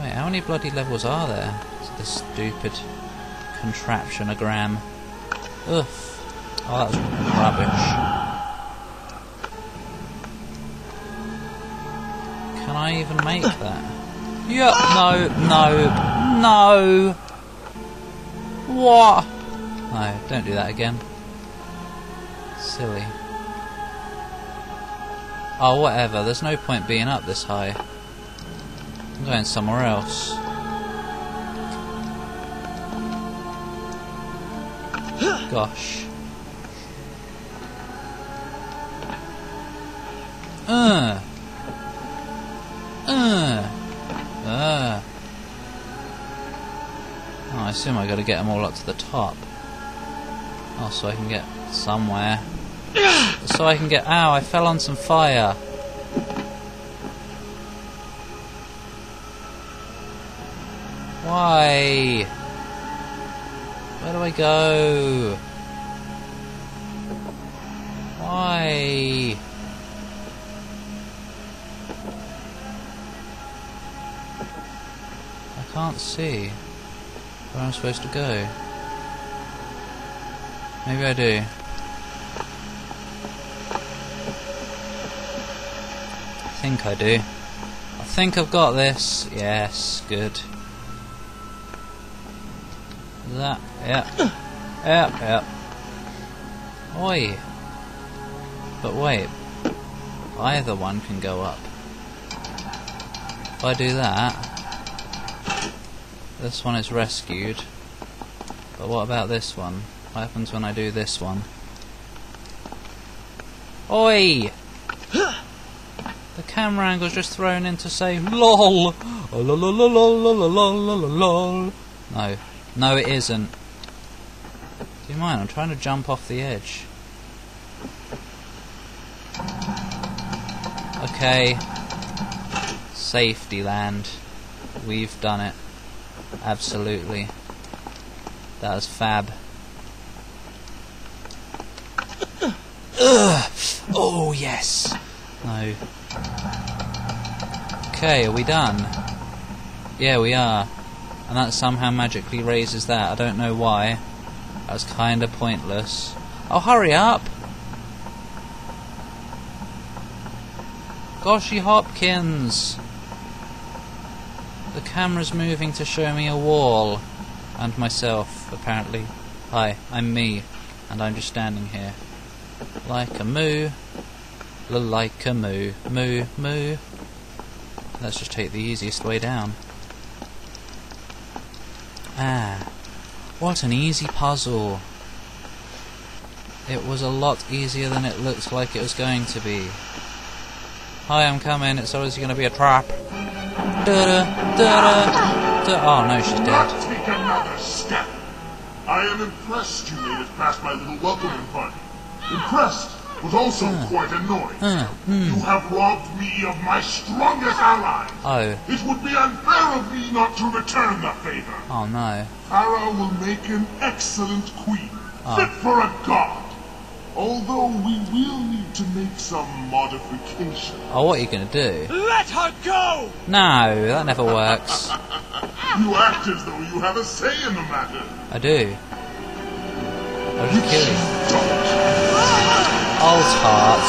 Wait, how many bloody levels are there? to this stupid contraptionogram. Ugh. Oh, that's rubbish. Can I even make that? Yep, no, no, no! What? No, don't do that again. Silly. Oh, whatever, there's no point being up this high. Going somewhere else. Gosh. Uh. Uh. Uh. Oh, I assume I gotta get them all up to the top. Oh, so I can get somewhere. So I can get. Ow, I fell on some fire. Why? Where do I go? Why? I can't see where I'm supposed to go. Maybe I do. I think I do. I think I've got this. Yes, good. That, yeah. Yep, yep. Oi. But wait. Either one can go up. If I do that, this one is rescued. But what about this one? What happens when I do this one? Oi! The camera angle's just thrown in to say lol. No. No, it isn't. Do you mind? I'm trying to jump off the edge. Okay. Safety land. We've done it. Absolutely. That was fab. Ugh. Oh, yes. No. Okay, are we done? Yeah, we are. And that somehow magically raises that. I don't know why. That's kinda pointless. Oh, hurry up! Goshy Hopkins! The camera's moving to show me a wall. And myself, apparently. Hi, I'm me. And I'm just standing here. Like a moo. Like a moo. Moo, moo. Let's just take the easiest way down. Ah, what an easy puzzle. It was a lot easier than it looked like it was going to be. Hi, I'm coming. It's always going to be a trap. Da-da, da-da, da Oh no, she's dead. take another step. I am impressed you made it past my little welcoming party. Impressed, but also quite annoyed. Uh, You have robbed me of my strongest ally. oh, It would be unfair of me not to return the favor. oh no. Farah will make an excellent queen, Ah. fit for a god. Although we will need to make some modifications. Oh, what are you going to do? Let her go! No, that never works. You act as though you have a say in the matter. I do. I'll just kill you. Don't. Old heart.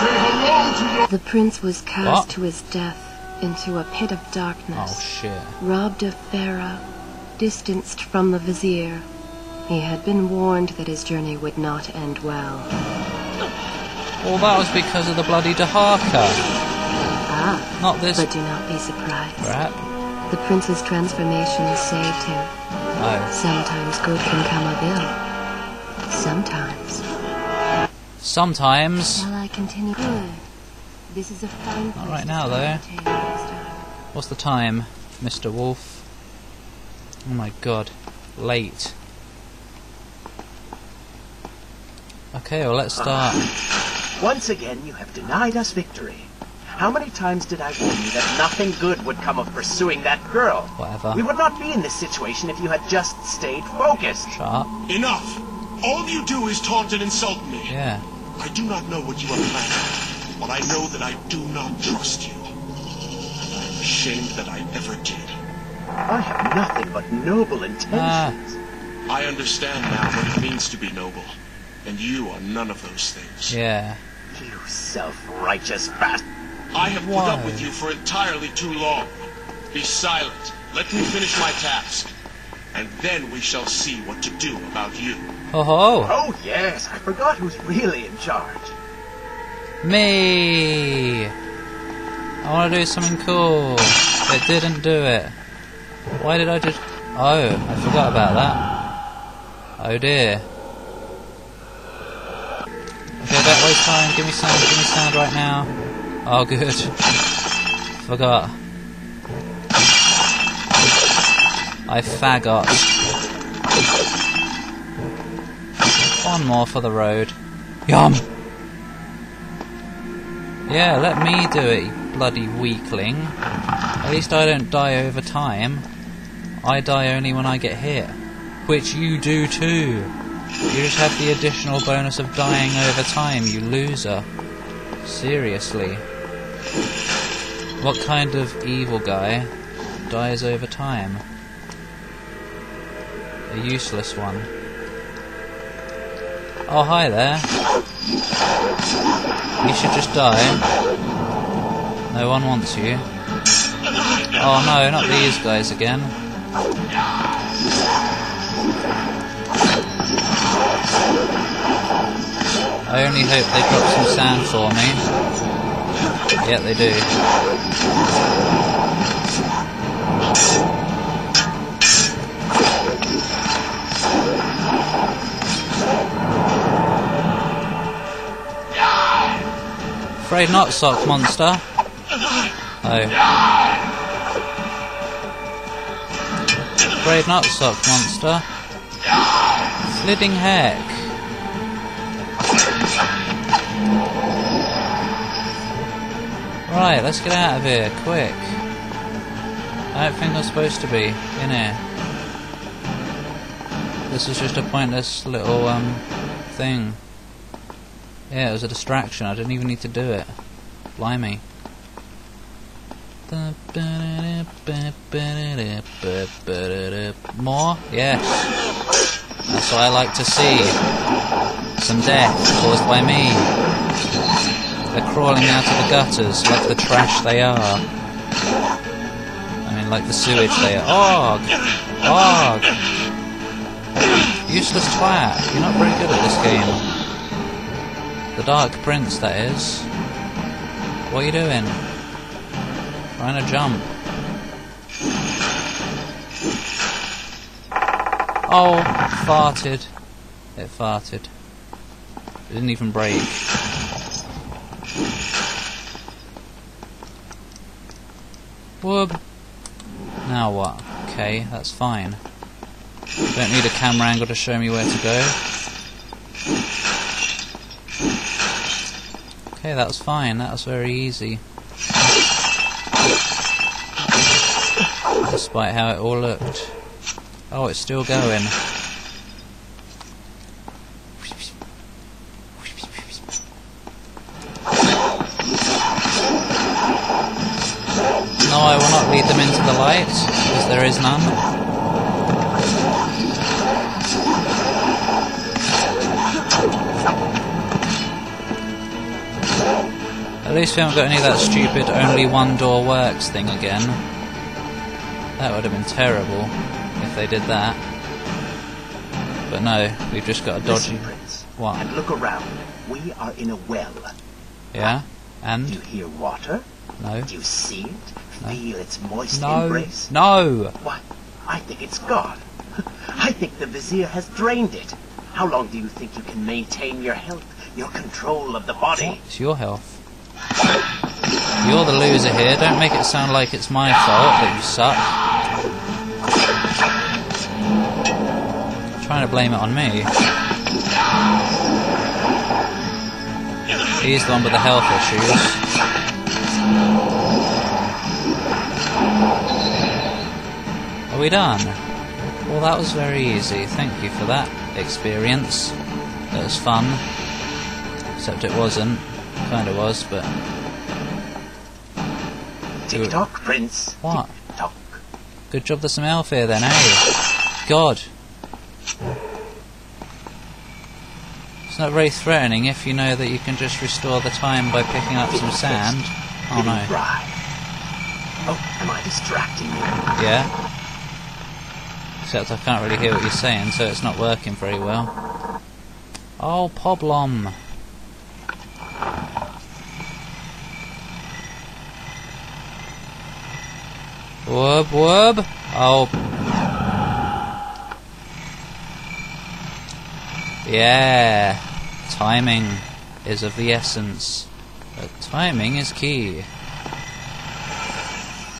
Say hello to your The prince was cast What? to his death into a pit of darkness. Oh darkness, shit. robbed of Farah, distanced from the vizier. He had been warned that his journey would not end well. Well, that was because of the bloody Dahaka. Ah, Not this but do not be surprised. crap. The prince's transformation saved him. Oh. Sometimes good can come of ill. Sometimes. Fine Not place right to now, start though. your tale, Master. What's the time, Mr. Wolf? Oh my god. Late. Okay, well, let's start. Once again, you have denied us victory. How many times did I warn you that nothing good would come of pursuing that girl? Whatever. We would not be in this situation if you had just stayed focused. Shut up. Enough! All you do is taunt and insult me. Yeah. I do not know what you are planning, but I know that I do not trust you. And I'm ashamed that I ever did. I have nothing but noble intentions. Ah. I understand now what it means to be noble, and you are none of those things. Yeah. You self-righteous bastard. I have put up with you for entirely too long. Be silent. Let me finish my task. And then we shall see what to do about you. Ho ho! Oh yes, I forgot who's really in charge. Me! I want to do something cool. It didn't do it. Why did I just... Oh, I forgot about that. Oh dear. Okay, don't waste time. Give me sound, give me sound right now. Oh, good. Forgot. I faggot. One more for the road. Yum! Yeah, let me do it, bloody weakling. At least I don't die over time. I die only when I get hit. Which you do too. You just have the additional bonus of dying over time, you loser. Seriously. What kind of evil guy dies over time? A useless one. Oh, hi there. You should just die. No one wants you. Oh no, not these guys again. I only hope they drop some sand for me. Yeah, they do. Afraid not, sock monster. Oh. Afraid not, sock monster. Slidding heck. Right, let's get out of here, quick. I don't think I'm supposed to be in here. This is just a pointless little, um, thing. Yeah, it was a distraction. I didn't even need to do it. Blimey. More? Yes. That's what I like to see. Some death caused by me. They're crawling out of the gutters like the trash they are. I mean, like the sewage they are. Og! Og! Useless twat. You're not very good at this game. The Dark Prince, that is. What are you doing? Trying to jump. Oh, farted. It farted. It didn't even break. Whoop. Now what? Okay, that's fine. Don't need a camera angle to show me where to go. Okay, that was fine. That was very easy. Despite how it all looked. Oh, it's still going. No, I will not lead them into the light, because there is none. Least we haven't got any of that stupid only one door works thing again. That would have been terrible if they did that. But no, we've just got a dodgy. Listen, Prince. What? And look around. We are in a well. Yeah? And? Do you hear water? No. Do you see it? No. Feel its moist No. embrace? No! Why, I think it's gone. I think the Vizier has drained it. How long do you think you can maintain your health, your control of the body? It's your health. You're the loser here. Don't make it sound like it's my fault that you suck. Trying to blame it on me. He's the one with the health issues. Are we done? Well, that was very easy. Thank you for that experience. It was fun. Except it wasn't. Kinda was, but. Tick tock, Prince. What? Tick tock. Good job there's some elf here then, eh? God. It's not very threatening if you know that you can just restore the time by picking up some sand. Oh no. Oh, am I distracting you? Yeah? Except I can't really hear what you're saying, so it's not working very well. Oh, Poblom. Whoop whoop. Oh. Yeah. Timing is of the essence. But timing is key.